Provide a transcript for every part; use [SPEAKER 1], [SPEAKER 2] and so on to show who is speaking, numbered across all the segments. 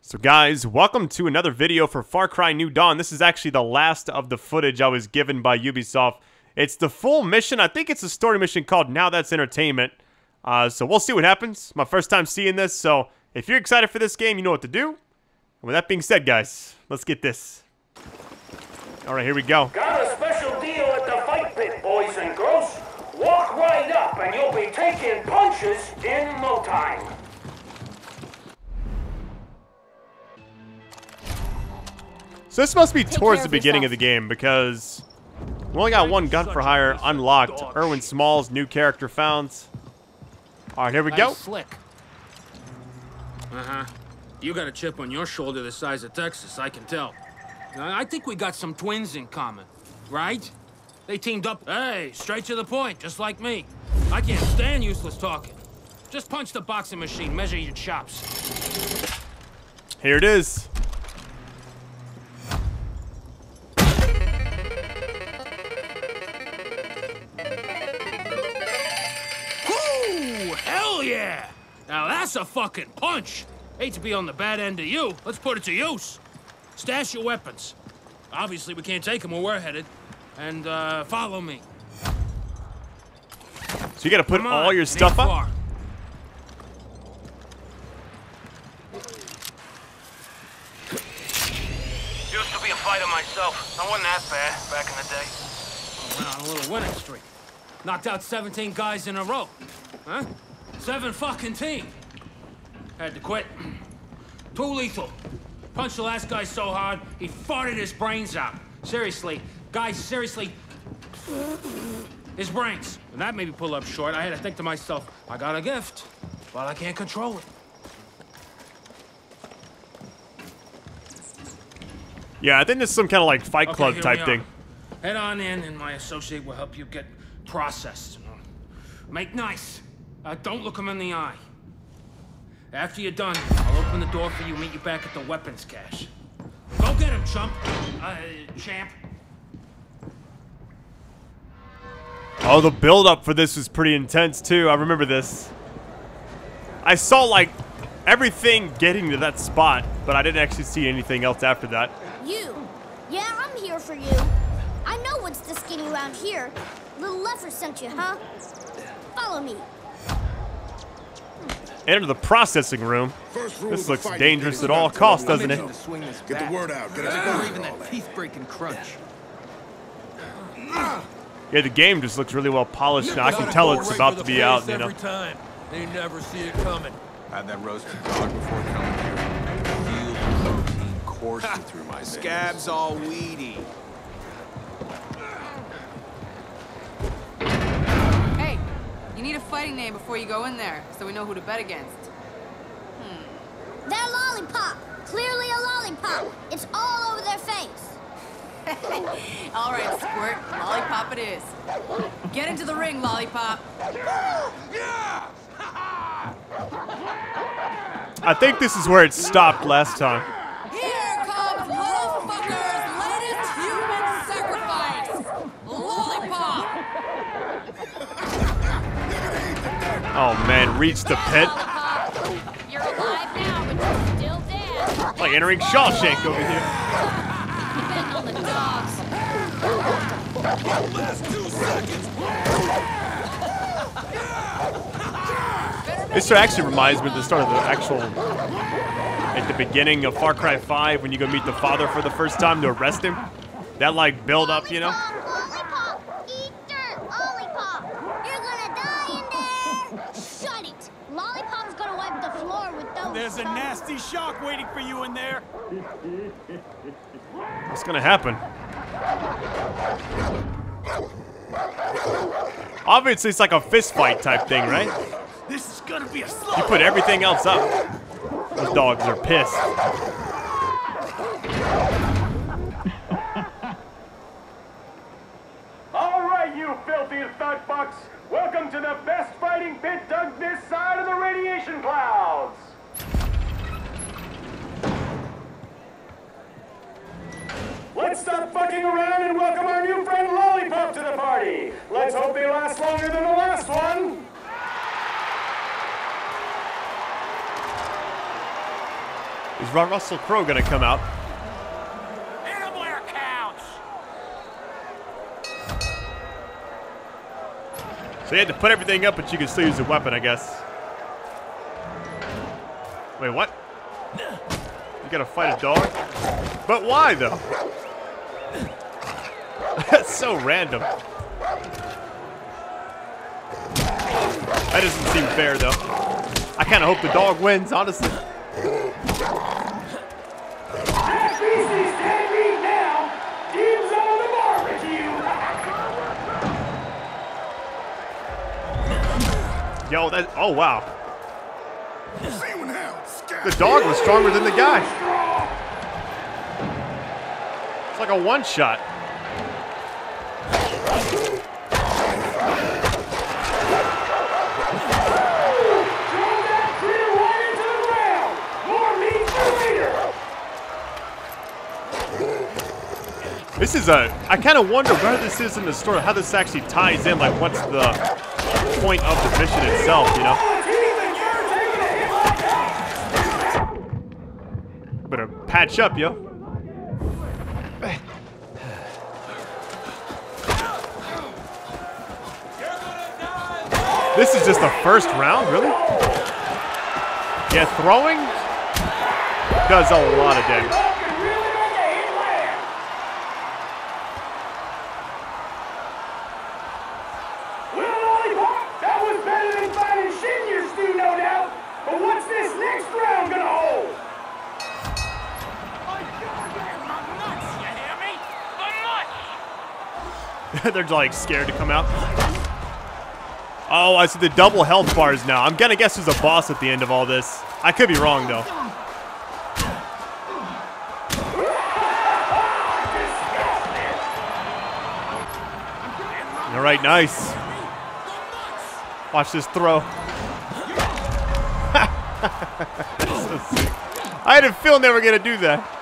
[SPEAKER 1] So guys, welcome to another video for Far Cry New Dawn. This is actually the last of the footage I was given by Ubisoft. It's the full mission. I think it's a story mission called Now That's Entertainment. Uh, so we'll see what happens. My first time seeing this, so if you're excited for this game, you know what to do. With that being said, guys, let's get this. All right, here we go.
[SPEAKER 2] Got a special deal at the fight pit, boys and girls. Walk right up and you'll be taking punches in no time.
[SPEAKER 1] So this must be towards the
[SPEAKER 3] of
[SPEAKER 1] beginning of
[SPEAKER 3] yourself.
[SPEAKER 1] the game because we only got one gun for hire unlocked. Erwin Small's new character found. All right, here we go.
[SPEAKER 4] Slick. Uh-huh. You got a chip on your shoulder the size of Texas, I can tell. I think we got some twins in common, right? They teamed up, hey, straight to the point, just like me. I can't stand useless talking. Just punch the boxing machine, measure your chops.
[SPEAKER 1] Here it is.
[SPEAKER 4] That's a fucking punch. Hate to be on the bad end of you. Let's put it to use. Stash your weapons. Obviously, we can't take them where we're headed. And, uh, follow me.
[SPEAKER 1] So you got to put
[SPEAKER 4] on,
[SPEAKER 1] all your
[SPEAKER 4] ain't
[SPEAKER 1] stuff up.
[SPEAKER 4] far.
[SPEAKER 2] Used to be a fighter myself. I wasn't that bad back in the day.
[SPEAKER 4] Went on a little winning streak. Knocked out 17 guys in a row. Huh? Seven fucking team. Had to quit. Too lethal. Punched the last guy so hard, he farted his brains out. Seriously, guys, seriously. His brains. And that made me pull up short. I had to think to myself, I got a gift, but I can't control it.
[SPEAKER 1] Yeah, I think this is some kind of like Fight Club
[SPEAKER 4] here
[SPEAKER 1] type thing.
[SPEAKER 4] Head on in, and my associate will help you get processed. Make nice. Uh, don't look him in the eye. After you're done, I'll open the door for you, meet you back at the weapons cache. Go get him, chump. Uh, champ.
[SPEAKER 1] Oh, the build up for this was pretty intense too. I remember this. I saw like everything getting to that spot, but I didn't actually see anything else after that.
[SPEAKER 3] You? Yeah, I'm here for you. I know what's the skinny around here. Little Leffer sent you, huh? Follow me.
[SPEAKER 1] Enter the processing room. This looks dangerous at all costs, doesn't it?
[SPEAKER 5] me
[SPEAKER 6] to swing this
[SPEAKER 5] Get the word out. Get it
[SPEAKER 6] Or
[SPEAKER 5] out.
[SPEAKER 6] even that teeth-breaking crunch.
[SPEAKER 1] Yeah, the game just looks really well polished now. I can tell it's about to be out, you know.
[SPEAKER 7] time. They never see it coming.
[SPEAKER 6] Had that roasted dog before coming here. Real protein coursing through my veins.
[SPEAKER 8] Scabs all weedy.
[SPEAKER 9] Hey, you need a fighting name before you go in there, so we know who to bet against. Hmm.
[SPEAKER 3] That lollipop. Clearly a lollipop. It's all over their face.
[SPEAKER 9] All right, Squirt, lollipop it is. Get into the ring, lollipop.
[SPEAKER 1] I think this is where it stopped last time. Oh man, reach the pit.
[SPEAKER 3] You're alive now, but you're still dead.
[SPEAKER 1] Like entering Shawshank over here.
[SPEAKER 3] Depend on the dogs.
[SPEAKER 1] This actually reminds me of the start of the actual, at the beginning of Far Cry 5 when you go meet the father for the first time to arrest him. That like build up, you know?
[SPEAKER 3] Lollipop! Eat dirt, lollipop! You're gonna die in there! Shut it! Lollipop's gonna wipe the floor with those.
[SPEAKER 7] There's a nasty shock waiting for you in there.
[SPEAKER 1] What's gonna happen? Obviously, it's like a fist fight type thing, right?
[SPEAKER 7] This is gonna be a
[SPEAKER 1] You put everything else up. Those dogs are pissed.
[SPEAKER 2] All right, you filthy thug bucks. Welcome to the best fighting pit dug this side of the radiation clouds. Let's stop fucking around and welcome our new friend Lollipop to the party. Let's hope they last longer than the last one.
[SPEAKER 3] Oh,
[SPEAKER 1] Is Russell Crowe gonna come out? So you had to put everything up, but you could still use a weapon, I guess. Wait, what? You gotta fight a dog? But why, though? That's so random. That doesn't seem fair, though. I kind of hope the dog wins, honestly.
[SPEAKER 2] That beastie's dead meat now. Dibs on the barbecue.
[SPEAKER 1] Yo, that. Oh, wow. The dog was stronger than the guy. It's like a one shot.
[SPEAKER 2] Drove that critter right into the ground. More meat for later.
[SPEAKER 1] This is a. I kind of wonder where this is in the story, how this actually ties in. Like, what's the point of the mission itself, you know? Better patch up, yo. This is just the first round, really? Yeah, throwing does a lot of damage.
[SPEAKER 2] Dog can really make a hit land. Well, Lollipop, that was better than finding shit in your stew, no doubt. What's this next round gonna hold?
[SPEAKER 1] They're like scared to come out. Oh, I see the double health bars now. I'm gonna guess there's a boss at the end of all this. I could be wrong though. All right, nice. Watch this throw. I had a feeling they were gonna do that.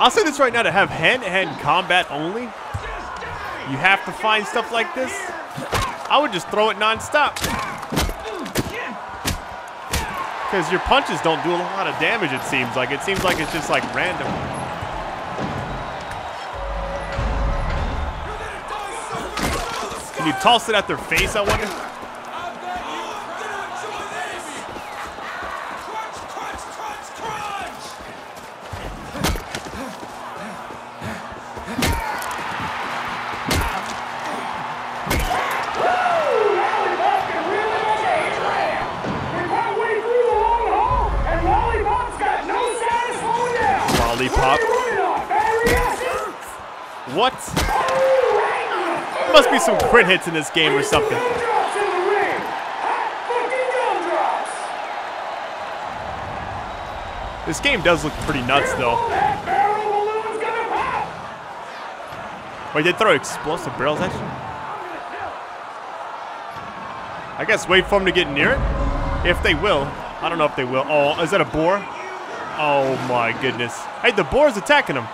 [SPEAKER 1] I'll say this right now to have hand-to-hand combat only, you have to find stuff like this. I would just throw it non-stop. Because your punches don't do a lot of damage, it seems like. It seems like it's just like random. Can you toss it at their face, I wonder?
[SPEAKER 2] Lollipop can really make a hit land. We're partway through the long haul, and Lollipop's got no sign of slowing down.
[SPEAKER 1] Lollipop.
[SPEAKER 2] What Right.
[SPEAKER 1] Must be some crit hits in this game or something. This game does look pretty nuts, though. Wait, they throw explosive barrels at you? I guess wait for them to get near it? If they will. I don't know if they will. Oh, is that a boar? Oh my goodness. Hey, the boar's attacking him.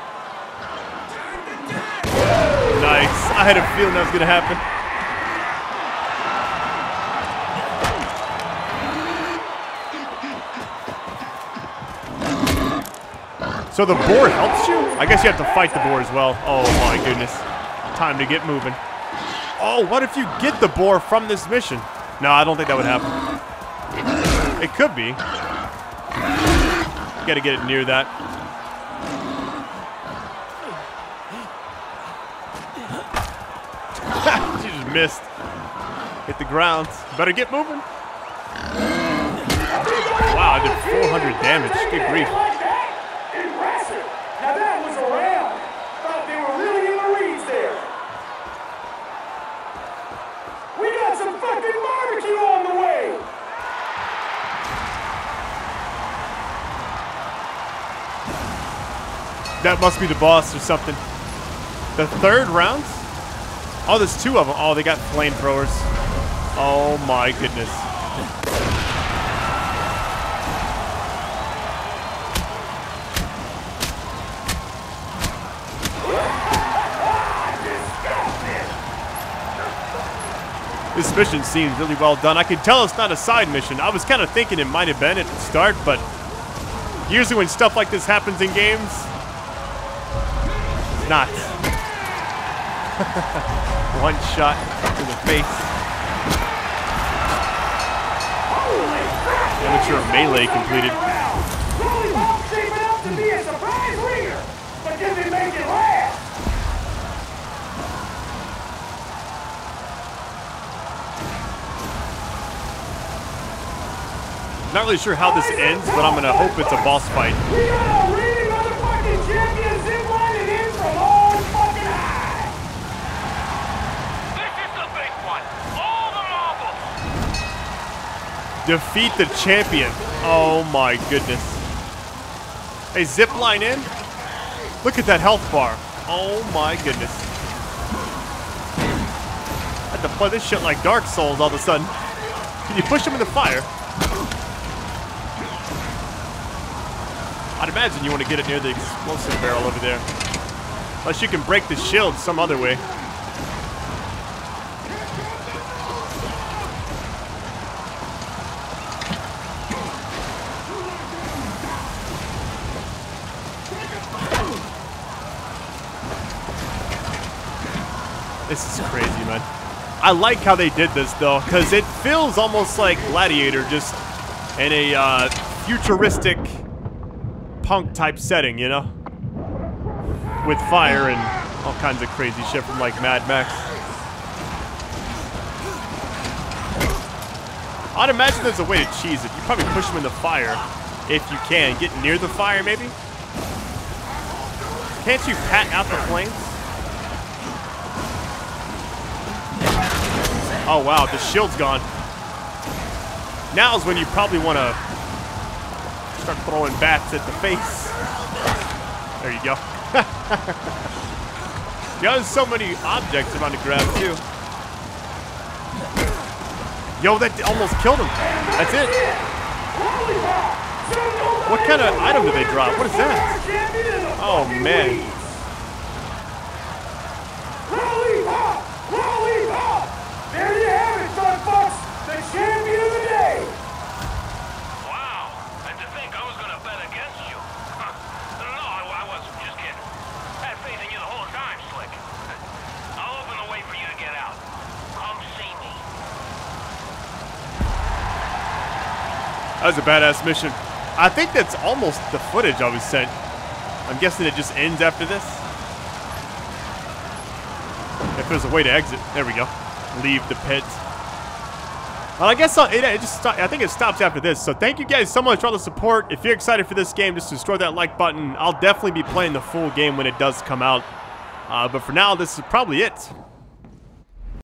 [SPEAKER 1] Nice. I had a feeling that was going to happen. So the boar helps you? I guess you have to fight the boar as well. Oh my goodness. Time to get moving. Oh, what if you get the boar from this mission? No, I don't think that would happen. It could be. Gotta get it near that. she just missed. Hit the ground. Better get moving. Wow, I did 400 damage. Good grief.
[SPEAKER 2] Impressive. Now that was a round. Thought they were really in the reeds there. We got some fucking barbecue on the way.
[SPEAKER 1] That must be the boss or something. The third round? Oh, there's two of them. Oh, they got flamethrowers. Oh my goodness. This mission seems really well done. I can tell it's not a side mission. I was kind of thinking it might have been at the start, but usually when stuff like this happens in games, it's not. One shot to the face. Amateur melee completed. Not really sure how this ends, but I'm gonna hope it's a boss fight. Defeat the champion. Oh my goodness. Hey, zip line in. Look at that health bar. Oh my goodness. I had to play this shit like Dark Souls all of a sudden. Can you push him in the fire? I'd imagine you want to get it near the explosive barrel over there. Unless you can break the shield some other way. This is crazy, man. I like how they did this, though, because it feels almost like Gladiator, just in a uh, futuristic punk-type setting, you know? With fire and all kinds of crazy shit from, like, Mad Max. I'd imagine there's a way to cheese it. You probably push them in the fire, if you can. Get near the fire, maybe? Can't you pat out the flames? Oh wow, the shield's gone. Now's when you probably want to start throwing bats at the face. There you go. yeah, there's so many objects around to grab too. Yo, that almost killed him. That's it. What kind of item did they drop? What is that? Oh man.
[SPEAKER 2] Lollipop! Lollipop! There you have it, son fucks! The champion of the day!
[SPEAKER 7] Wow. And to think I was gonna bet against you. Huh. No, I, I was just kidding. Had faith in you the whole time, Slick. I'll open the way for you to get out. Come see me.
[SPEAKER 1] That was a badass mission. I think that's almost the footage I was sent. I'm guessing it just ends after this. If there's a way to exit, there we go. Leave the pit. Well, I guess I'll, it, it just I think it stops after this. So thank you guys so much for all the support. If you're excited for this game, just destroy that like button. I'll definitely be playing the full game when it does come out. Uh, but for now, this is probably it.